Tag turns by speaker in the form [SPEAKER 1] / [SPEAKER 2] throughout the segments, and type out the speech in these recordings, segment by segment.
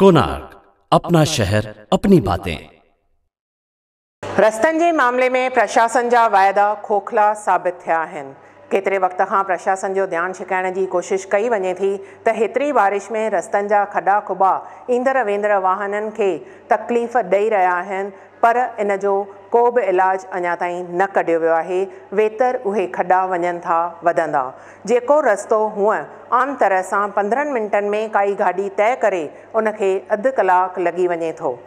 [SPEAKER 1] कोनार्क अपना शहर, अपनी बातें।
[SPEAKER 2] रस्तनि जे मामले में प्रशासन जा वाइदा खोखला साबित थिया आहिनि केतिरे वक़्त खां प्रशासन जो ध्यानु छिकाइण जी कोशिशि कई वञे थी, त हेतिरी बारिश में रस्तनि जा खॾा खुॿा ईंदड़ वेंदड़ वाहननि खे तकलीफ़ ॾेई रहा आहिनि पर इन जो को बि इलाजु अञा ताईं न कढियो वियो आहे। वेतर उहे खॾा वञनि था जेको रस्तो हूअं आम तरह सां पंद्रहंनि मिंटनि में काई गाॾी तय करे अधु कलाकु वञे थो।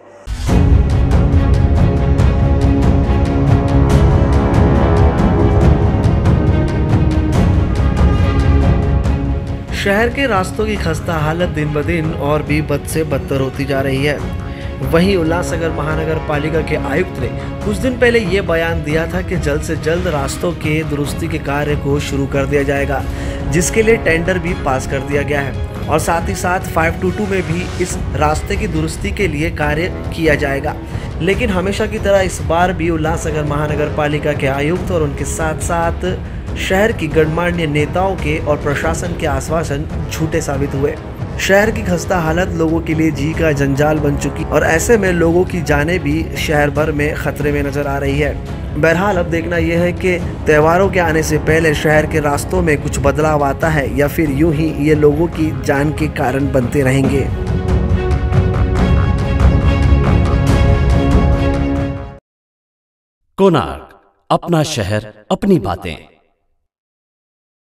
[SPEAKER 3] शहर के रास्तों की खस्ता हालत दिन ब दिन और भी बद से बदतर होती जा रही है। वहीं उल्लासनगर महानगर पालिका के आयुक्त ने कुछ दिन पहले ये बयान दिया था कि जल्द से जल्द रास्तों के दुरुस्ती के कार्य को शुरू कर दिया जाएगा, जिसके लिए टेंडर भी पास कर दिया गया है। और साथ ही साथ 522 में भी इस रास्ते की दुरुस्ती के लिए कार्य किया जाएगा। लेकिन हमेशा की तरह इस बार भी उल्लासनगर महानगर पालिका के आयुक्त और उनके साथ साथ शहर की गणमान्य नेताओं के और प्रशासन के आश्वासन झूठे साबित हुए। शहर की खस्ता हालत लोगों के लिए जी का जंजाल बन चुकी और ऐसे में लोगों की जानें भी शहर भर में खतरे में नज़र आ रही है। बहरहाल अब देखना यह है कि त्योहारों के आने से पहले शहर के रास्तों में कुछ बदलाव आता है या फिर यूँ ही ये लोगों की जान के कारण बनते रहेंगे।
[SPEAKER 1] कोनार्क अपना शहर, अपनी बातें।